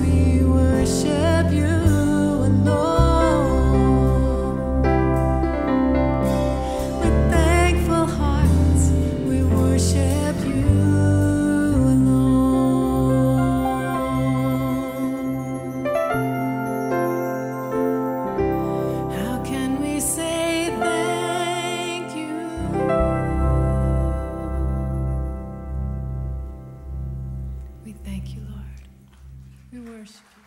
we We. Worship.